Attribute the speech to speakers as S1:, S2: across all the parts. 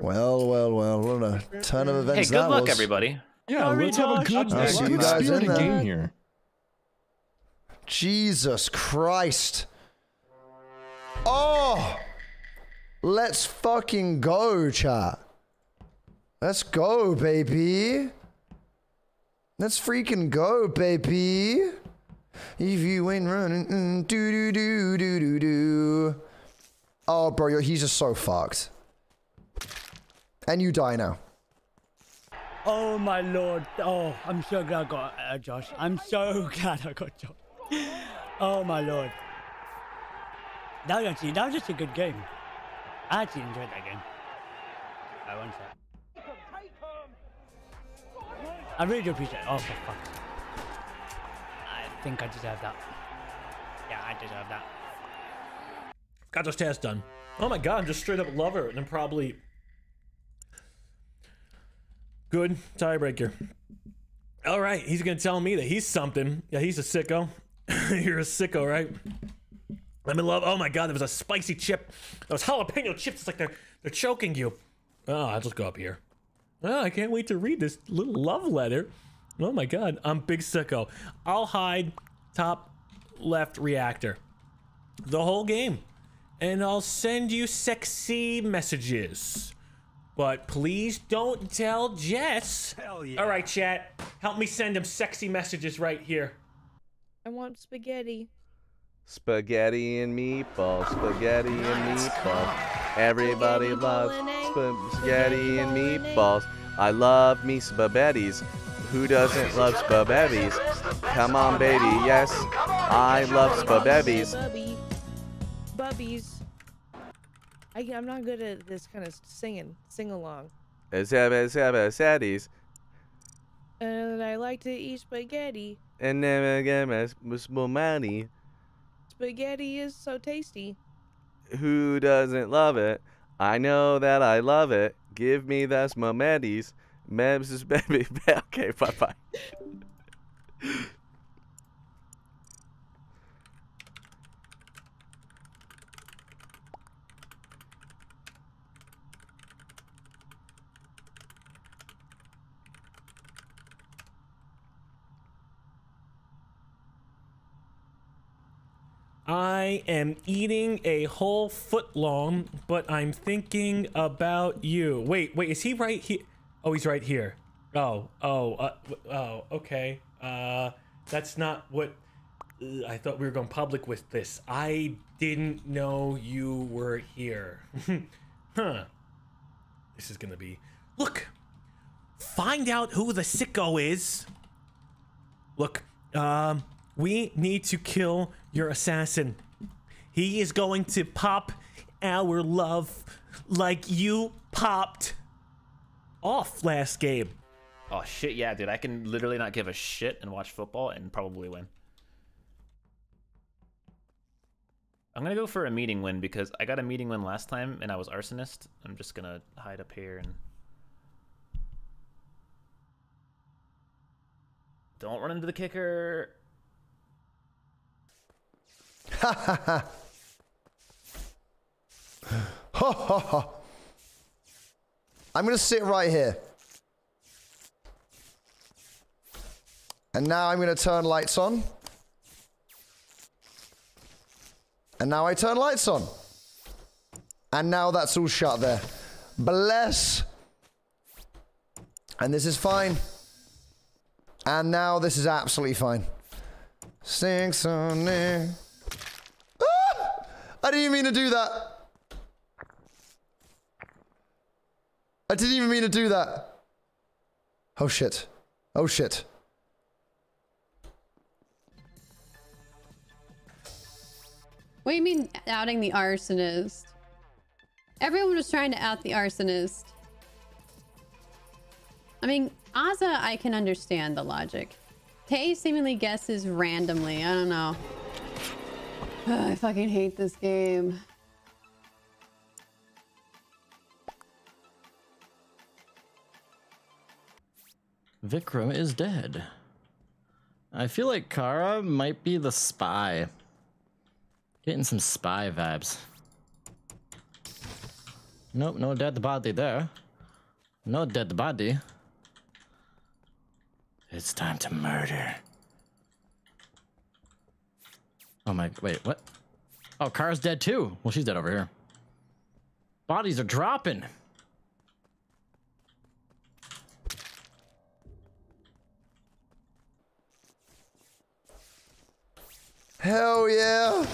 S1: Well, well, well. What a ton of events
S2: Hey, good
S1: that
S2: luck,
S1: was.
S2: everybody.
S3: Yeah,
S4: Sorry,
S3: let's have a good,
S1: I'll see you
S3: good
S1: guys in
S3: spirited game here.
S1: Jesus Christ. Oh! Let's fucking go, chat. Let's go, baby. Let's freaking go, baby. If you ain't running, mm, do do do do do do. Oh, bro, you're, he's just so fucked. And you die now.
S4: Oh my lord. Oh, I'm so glad I got uh, Josh. I'm so glad I got Josh. Oh my lord. That was actually that was just a good game. I actually enjoyed that game. I want that. I really do appreciate it. Oh for fuck. I think I deserve that. Yeah, I deserve that.
S5: Got those tasks done. Oh my god, I'm just straight up love her, and I'm probably good tiebreaker. All right, he's gonna tell me that he's something. Yeah, he's a sicko. You're a sicko, right? I'm in love. Oh my god, there was a spicy chip. Those jalapeno chips. It's like they're they're choking you. Oh, I'll just go up here. Oh, I can't wait to read this little love letter. Oh my god, I'm big sicko. I'll hide top left reactor the whole game. And I'll send you sexy messages. But please don't tell Jess.
S4: Hell yeah.
S5: All right, chat. Help me send him sexy messages right here.
S6: I want spaghetti.
S7: Spaghetti and meatballs, spaghetti and meatballs. Everybody
S6: Spaghetti
S7: loves sp- spaghetti and
S6: spaghetti
S7: meatballs. I love me spaghettis. Who doesn't love spaghettis? Come on, baby, yes. I love spaghettis.
S6: Bubby. Bubbies. I, I'm not good at this kind of singing, sing along.
S7: Uh, spaghettis.
S6: Uh, uh, and I like to eat spaghetti.
S7: And never get my spaghetti.
S6: Spaghetti is so tasty.
S7: Who doesn't love it? I know that I love it. Give me the spaghettis. Mebs baby. Okay, bye bye.
S5: I am eating a whole foot long, but I'm thinking about you. Wait, wait, is he right here? Oh, he's right here. Oh, oh, uh, oh, okay. Uh, that's not what uh, I thought we were going public with this. I didn't know you were here. huh. This is gonna be. Look! Find out who the sicko is. Look, um, we need to kill your assassin. He is going to pop our love like you popped off last game.
S2: Oh shit, yeah, dude. I can literally not give a shit and watch football and probably win. I'm gonna go for a meeting win because I got a meeting win last time and I was arsonist. I'm just gonna hide up here and don't run into the kicker.
S1: Ha ha ha. I'm gonna sit right here. And now I'm gonna turn lights on. And now I turn lights on. And now that's all shut there. Bless. And this is fine. And now this is absolutely fine. On there. Ah! I didn't even mean to do that. I didn't even mean to do that. Oh shit. Oh shit.
S8: What do you mean outing the arsonist? Everyone was trying to out the arsonist. I mean, Ozza, I can understand the logic. Tay seemingly guesses randomly. I don't know. I fucking hate this game.
S3: Vikram is dead. I feel like Kara might be the spy. Getting some spy vibes. Nope, no dead body there. No dead body. It's time to murder. Oh my, wait, what? Oh, Kara's dead too. Well, she's dead over here. Bodies are dropping.
S1: Hell yeah.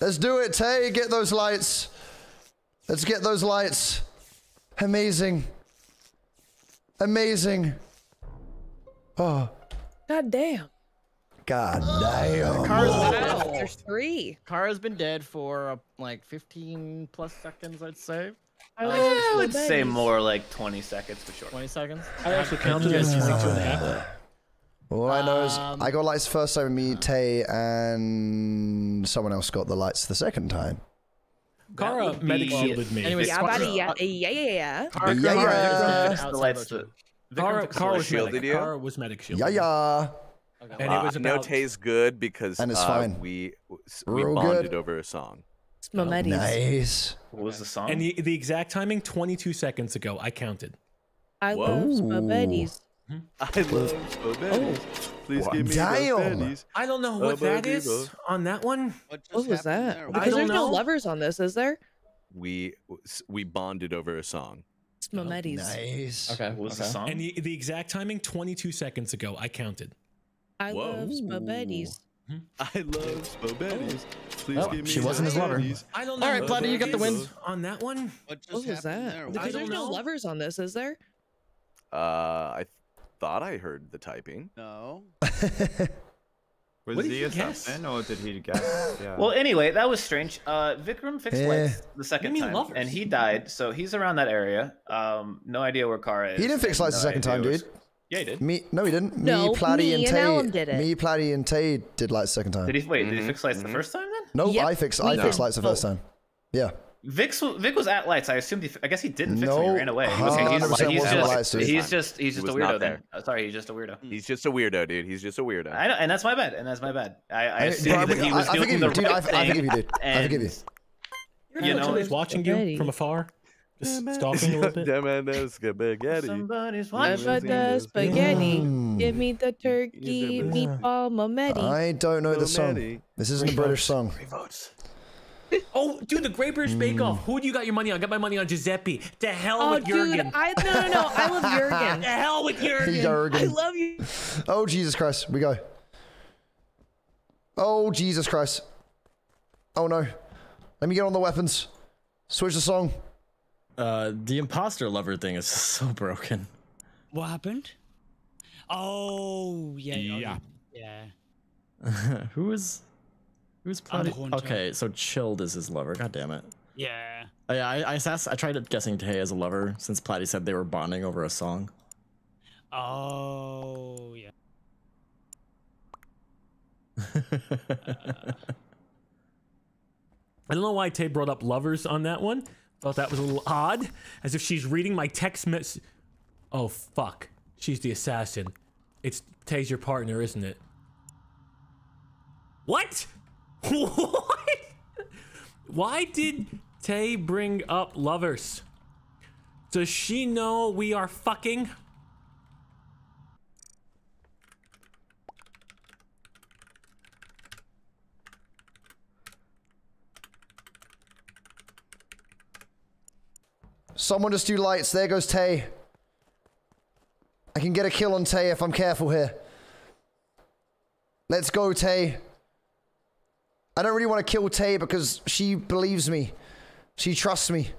S1: Let's do it, Tay. Get those lights. Let's get those lights. Amazing. Amazing. Oh,
S6: God damn.
S1: God damn.
S3: Kara's been
S6: Wow, there's three.
S3: Kara's been dead for uh, like 15 plus seconds, I'd say.
S6: I,
S2: I
S6: love
S2: would say
S6: Betty's.
S2: more like 20 seconds for sure.
S3: 20 seconds.
S5: I actually counted it as using two and a half.
S1: All I know is
S3: Um,
S1: I got lights first time, me, Tay, and someone else got the lights the second time.
S5: Kara medic shielded me.
S3: Anyways,
S6: Yeah, buddy. Yeah, yeah, yeah, yeah.
S3: Kara,
S1: Yeah, yeah.
S3: is dead
S2: Fix the lights
S3: of
S2: to-
S3: two.
S5: Kara,
S2: Vikram fixed the
S5: Kara
S2: lights.
S5: was
S7: shielded you?
S5: Kara was medic shielded.
S1: Yeah, yeah.
S5: And it was
S7: Uh, no taste good because
S1: And it's
S7: uh,
S1: fine.
S7: we we
S1: Real
S7: bonded
S1: good.
S7: over a song.
S6: It's Mamedes.
S1: Nice.
S2: What was the song?
S5: and the, the exact timing 22 seconds ago. I counted.
S6: I
S7: Whoa.
S6: love
S1: Ooh.
S6: Mamedes.
S7: I love spaghettis. Please give me
S1: Damn.
S7: spaghettis.
S5: I don't know
S7: Uh,
S5: what that
S7: buddy,
S5: is
S7: bro.
S5: on that one.
S6: What was that?
S5: I
S6: Because
S5: don't
S6: there's no lovers on this, is there?
S7: We we bonded over a song.
S6: It's Mamedes.
S1: Nice.
S3: Okay.
S2: what was
S3: okay.
S2: the song?
S5: And the, the exact timing 22 seconds ago. I counted.
S6: I
S7: Whoa.
S6: love Mamedes.
S7: I love spaghettis. Please
S3: Well,
S7: give me
S3: she wasn't his lover.
S5: I don't
S3: All right, Platter, you got the win.
S5: on that one.
S6: What was that? Because
S5: don't
S6: there's no
S5: know.
S6: lovers on this, is there?
S7: Uh, I thought I heard the typing.
S9: No.
S10: Was
S5: What did
S10: he
S5: you guess?
S10: assassin or did he guess? Yeah.
S2: Well, anyway, that was strange. Uh, Vikram fixed
S1: Eh.
S2: lights the second time,
S5: lovers?
S2: and he died. So he's around that area. Um, no idea where Kara is.
S1: He didn't fix
S2: and
S1: lights
S2: no
S1: the second time,
S2: where-
S1: dude.
S2: Yeah, he did.
S1: Me, no, he didn't.
S6: No,
S1: me, Platy,
S6: me
S1: and
S6: and
S1: Tay.
S6: Alan did it.
S1: Me, Platy, and Tay did lights second time.
S2: Did he? Wait, did he
S7: Mhm,
S2: fix lights
S7: mhm.
S2: the first time then?
S1: No,
S6: Yep,
S1: I fixed.
S6: we
S1: I fixed lights the first time. Yeah.
S2: Vic's, Vic was at lights. I assumed. He, I guess he didn't fix them. He ran away. He was, he's, he's
S7: wasn't
S2: just,
S7: at
S2: he's just, he's
S7: He
S2: just a weirdo.
S7: there.
S2: Then. Uh, sorry, he's just a weirdo.
S7: He's just a weirdo, dude. He's just a weirdo.
S2: I know, and that's my bad. And that's my bad. I, I
S1: I-
S2: assumed
S1: bro,
S2: that he was
S1: I
S2: doing
S1: forgive
S2: the
S1: you, dude.
S2: right
S1: I- I forgive you, dude. I forgive you.
S2: and, You know,
S5: Somebody's watching you from afar, just stalking a little bit.
S7: Demon spaghetti.
S2: somebody's
S6: How
S2: watching.
S6: the spaghetti?
S1: Mm.
S6: Give me the turkey meatball Mamedes.
S1: I don't know the song. This isn't a British song.
S5: Oh, dude, the Great British Bake Off. Who do you got your money on? I got my money on Giuseppe. To hell
S6: Oh,
S5: with
S6: dude,
S5: Jurgen.
S6: I no no no, I love Jurgen.
S5: To
S6: Jurgen.
S5: hell with Jurgen.
S6: I love you.
S1: Oh Jesus Christ, we go. Oh Jesus Christ. Oh no. Let me get on the weapons. Switch the song.
S3: Uh, the imposter lover thing is so broken.
S4: What happened? Oh, yeah.
S5: Yeah.
S4: Yeah.
S3: Who is who's
S4: I'm
S3: plotting?
S4: Hunter.
S3: Okay, so chilled is his lover. God damn it.
S4: Yeah.
S3: Oh, yeah, I I, asked, I tried guessing Tay as a lover since Platty said they were bonding over a song.
S4: Oh, yeah.
S5: I don't know why Tay brought up lovers on that one. Thought that was a little odd, as if she's reading my text mess. Oh fuck, she's the assassin. It's Tay's your partner, isn't it? What? What? Why did Tay bring up lovers? Does she know we are fucking?
S1: Someone just do lights. There goes Tay. I can get a kill on Tay if I'm careful here. Let's go, Tay. I don't really want to kill Tay because she believes me. She trusts me.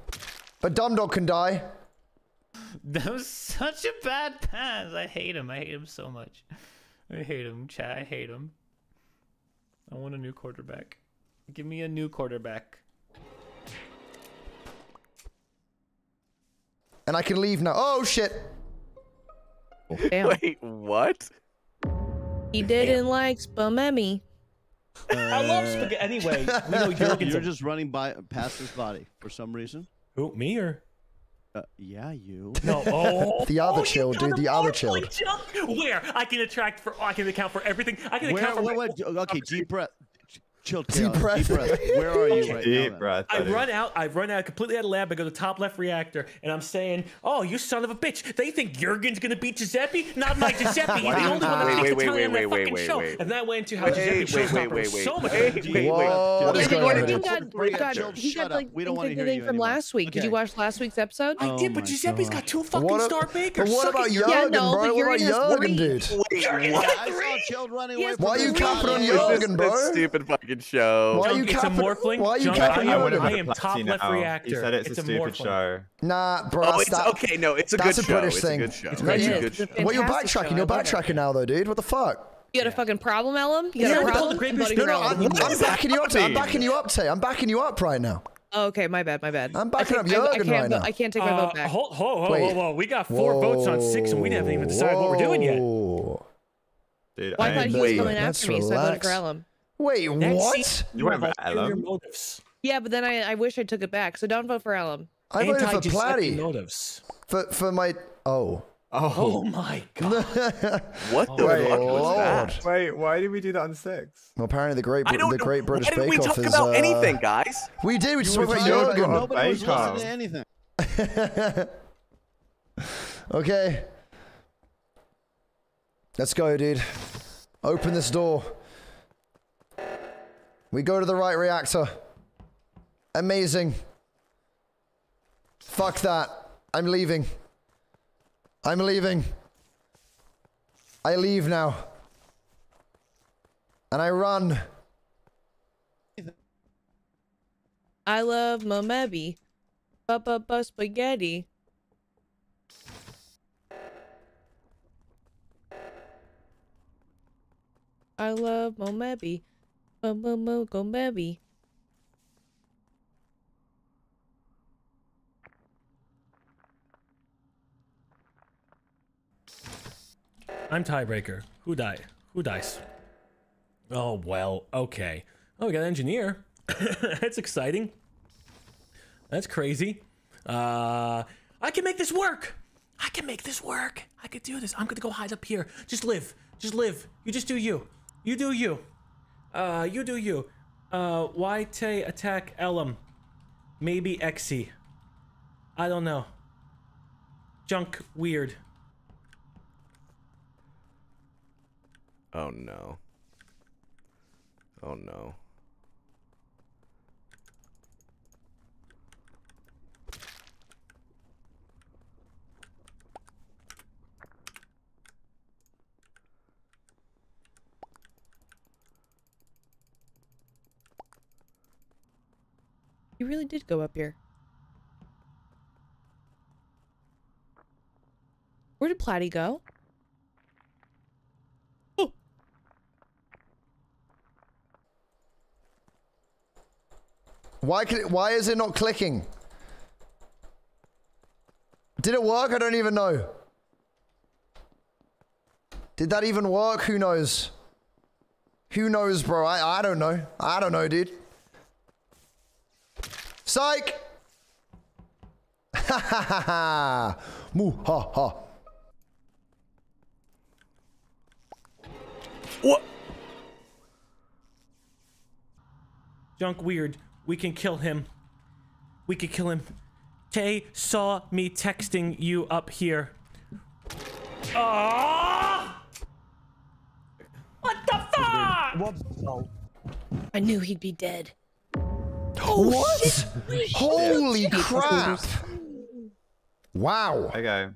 S1: But Dumb Dog can die.
S2: That was such a bad pass. I hate him. I hate him so much. I hate him, chat. I hate him. I want a new quarterback. Give me a new quarterback.
S1: And I can leave now. Oh, shit.
S6: Damn.
S7: Wait, what?
S6: He didn't like Spumemi.
S5: I love spaghetti. Anyway, we know Jurgen's
S9: You're
S5: a-
S9: just running by past his body for some reason.
S5: Who, me or?
S9: Uh, yeah, you.
S5: No. Oh,
S1: The other
S5: oh, you
S1: chill,
S5: got
S1: dude, the other
S5: more
S1: chill.
S5: play chill? Where I can attract for, I can account for everything. I can
S9: Where,
S5: account for.
S9: where,
S5: my-
S9: where, okay, deep breath. Chill,
S1: Deep breath.
S9: Deep breath. Where are you right now?
S10: Deep
S9: then?
S10: breath.
S5: I run out. I run out completely out of lab. I go to top left reactor, and I'm saying, "Oh, you son of a bitch! They think Jurgen's gonna beat Giuseppe? Not my Giuseppe. You're the only one that
S7: Wait,
S5: speaks
S7: wait, wait,
S5: Italian
S7: wait,
S5: on that
S7: wait,
S5: fucking
S7: wait,
S5: show."
S7: wait.
S5: And that went into how
S7: Wait,
S5: Giuseppe
S7: wait,
S5: Showstopper
S7: wait,
S5: was
S7: wait,
S5: so much
S7: wait,
S5: better.
S7: wait, wait.
S1: What
S9: Chill,
S1: is
S9: chill,
S1: going
S9: chill,
S1: on
S9: chill,
S6: he
S1: here?
S9: chill,
S6: got,
S9: chill,
S6: he
S9: chill,
S6: got,
S9: chill,
S6: he
S9: shut
S6: got
S9: up.
S6: like
S9: We don't
S6: things
S9: want to
S6: like
S9: hear
S6: the
S9: you
S6: thing from
S9: anymore.
S6: last week. Did you
S9: Okay.
S6: watch last week's episode?
S5: I
S9: Oh
S5: did, but
S9: my
S5: Giuseppe's got
S9: God.
S5: two fucking
S1: What,
S5: star
S1: a-
S5: bakers.
S1: but what
S5: Suck
S1: about
S5: it.
S1: Jurgen,
S6: Yeah, no,
S1: bro?
S6: but
S1: What about
S6: Jurgen has
S1: Jurgen,
S6: three.
S1: dude?
S7: Wait,
S9: Yeah,
S7: what?
S9: I saw Chilled running
S6: He
S9: away
S6: has
S9: from
S1: Why
S9: the
S1: you
S6: three.
S1: capping on
S6: Wait,
S1: Jurgen,
S7: This
S1: bro?
S7: stupid fucking show.
S1: Why
S5: Junk,
S1: you
S5: it's a morphling.
S1: why you
S5: Junk,
S1: capping
S5: I
S1: on
S5: am,
S1: Jurgen?
S5: I am top left
S10: now.
S5: reactor.
S10: He said it's, a stupid
S5: morphling.
S10: show.
S1: Nah, bro.
S7: Oh, it's okay. No, it's a
S1: that's
S7: good
S1: a
S7: show.
S1: British
S7: it's
S1: thing.
S7: a good show.
S1: It's a
S7: it's a
S6: British.
S7: good
S6: It's a
S7: show.
S1: Well, you're
S6: fantastic
S1: backtracking. You're
S6: I love it.
S1: backtracking now, though, dude. What the fuck?
S6: You got a fucking problem, Ellum? You
S5: Yeah,
S6: got a problem?
S5: the Great
S6: I'm
S5: British
S6: voting
S1: No, no, I'm, I'm backing you up. To, I'm backing you up, Tay. I'm backing you up right now.
S6: Oh, okay, my bad, my bad.
S1: I'm backing
S6: take-
S1: up
S6: I- I
S1: Jurgen
S6: can't
S1: right now.
S6: I can't take my
S5: Uh,
S6: vote back.
S5: hold, hold, whoa,
S1: Wait.
S5: whoa, whoa. We got four votes on six, and we haven't even decided what we're doing yet.
S1: Whoa.
S10: Dude,
S6: Well, I
S10: I
S6: thought he was
S7: Wait,
S6: coming
S1: let's
S6: after me, so I voted for
S1: relax.
S6: Ellum.
S1: Wait,
S5: That
S1: what?
S5: seems
S10: You went
S5: have
S10: for
S5: ulterior
S10: Ellum?
S5: motives.
S6: Yeah, but then I, I wish I took it back, so don't vote for Ellum.
S1: I voted for
S5: Anti-Giuseppe
S1: Platty.
S5: motives.
S1: For, for my. Oh.
S5: Oh my god.
S7: What the
S1: Wait,
S7: fuck was
S1: Lord.
S7: that?
S10: Wait, why did we do that on six?
S1: Well, apparently the Great,
S7: I
S1: Br-
S7: don't
S1: the
S7: know.
S1: Great British
S7: Why didn't we talk about
S1: uh,
S7: anything, guys?
S1: We did. We just spoke
S10: were
S1: about
S10: talking
S1: Jurgen.
S10: about-
S9: Nobody was listening to anything.
S1: Okay. Let's go, dude. Open this door. We go to the right reactor. Amazing. Fuck that. I'm leaving. I'm leaving. I leave now. And I run.
S6: I love Momebi. Ba ba ba spaghetti. I love Momebi. Mo mo mo go Mebi.
S5: I'm tiebreaker. Who die? Who dies? Oh well, okay. Oh, we got engineer. That's exciting. That's crazy. Uh, I can make this work. I can make this work. I could do this. I'm gonna go hide up here. Just live. Just live. You just do you. You do you. Uh, you do you. Uh, Yte attack Ellum. Maybe Exy. I don't know. Junk weird.
S7: Oh no. Oh no.
S6: You really did go up here. Where did Platy go? Oh.
S1: Why can it, why is it not clicking? Did it work? I don't even know. Did that even work? Who knows? Who knows, bro? I, I don't know. I don't know, dude. Psych! Ha ha ha ha! Moo ha ha.
S7: What?
S5: Junk weird. We can kill him. We can kill him. Tay saw me texting you up here. Ah! What the fuck? What?
S6: I knew he'd be dead.
S1: What? Holy crap! Wow.
S10: Okay.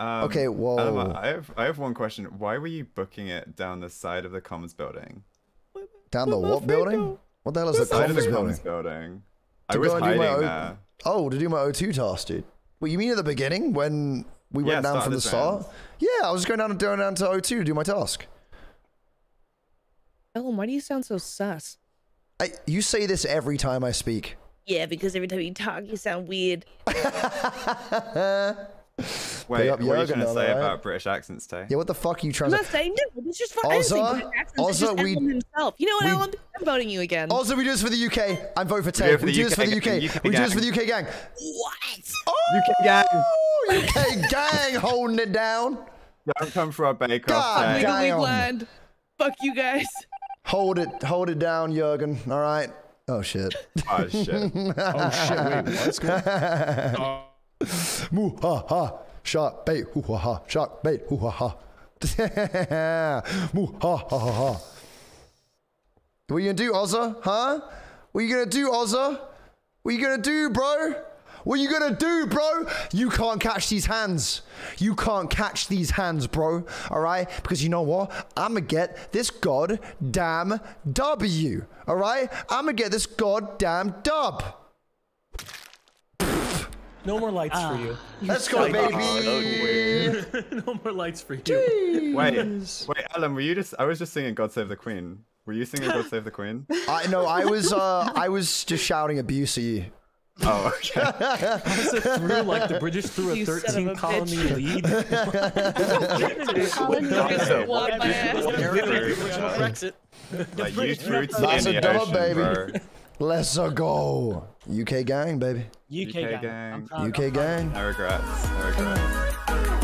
S10: Um,
S1: Okay, whoa.
S10: Adam, I have I have one question. Why were you booking it down the side of the comms building?
S1: Down the what building? What the hell is the
S10: Side of the
S1: comms building?
S10: building. I
S1: To
S10: was
S1: go and do my
S10: hiding
S1: O-
S10: there.
S1: Oh, to do my O2 task, dude. Well, you mean at the beginning when we
S10: Yeah,
S1: went down from the
S10: this
S1: start?
S10: round.
S1: Yeah, I was going down and going down to O2 to do my task.
S6: Ellum, why do you sound so sus?
S1: I, you say this every time I speak.
S6: Yeah, because every time you talk, you sound weird.
S10: Wait,
S1: up
S10: what are you going to say
S1: right?
S10: about British accents, Tay?
S1: Yeah, what the fuck are you
S6: I'm
S1: trying to
S6: not saying no. It's just for
S1: Also-
S6: anything. British accents, it's
S1: also
S6: just
S1: we-
S6: Ellum himself. You know what,
S1: we-
S6: Ellum? I'm voting you again.
S1: Also, we do this for the UK. I'm voting for
S10: do
S1: Tay.
S10: it for
S1: We
S10: the
S1: do this for
S10: UK
S1: the
S10: gang,
S1: UK.
S10: UK
S1: We do this for the UK gang.
S6: what?
S1: Oh,
S10: UK gang.
S1: UK gang holding it down.
S10: Don't come for our bake
S1: God
S10: off, Tay.
S1: damn.
S6: Legally blind. Fuck you guys.
S1: Hold it, hold it down, Jurgen. All right. Oh shit.
S10: Oh shit.
S9: Oh shit! Wait, what's going?
S1: Moo ha ha. Shark bait. Hoo ha ha. Shark bait. Hoo ha ha. Moo ha ha ha ha. What you gonna do, Ozza? Huh? What are you gonna do, Ozza? What are you gonna do, bro? What are you gonna do, bro? You can't catch these hands. You can't catch these hands, bro. All right? Because you know what? I'ma get this goddamn W. All right? I'ma get this goddamn dub.
S5: No more lights for you.
S1: Let's go, baby.
S5: no more lights for you.
S10: Wait, wait, Alan, were you just? I was just singing "God Save the Queen." Were you singing "God Save the Queen"?
S1: I no, I was uh I was just shouting abuse at you.
S10: Oh, okay.
S5: Was it through like the British threw a
S6: You son
S5: 13
S6: a
S5: colony
S6: bitch.
S5: lead?
S10: Also,
S6: Why my ass?
S9: Brexit.
S10: like you threw tea
S1: That's a
S10: the
S1: dub,
S10: ocean,
S1: baby.
S10: bro.
S1: Let's go. UK gang, baby.
S4: UK,
S10: UK
S4: gang.
S10: gang.
S4: I'm
S1: UK
S4: I'm
S1: gang.
S10: No regrets. No regrets.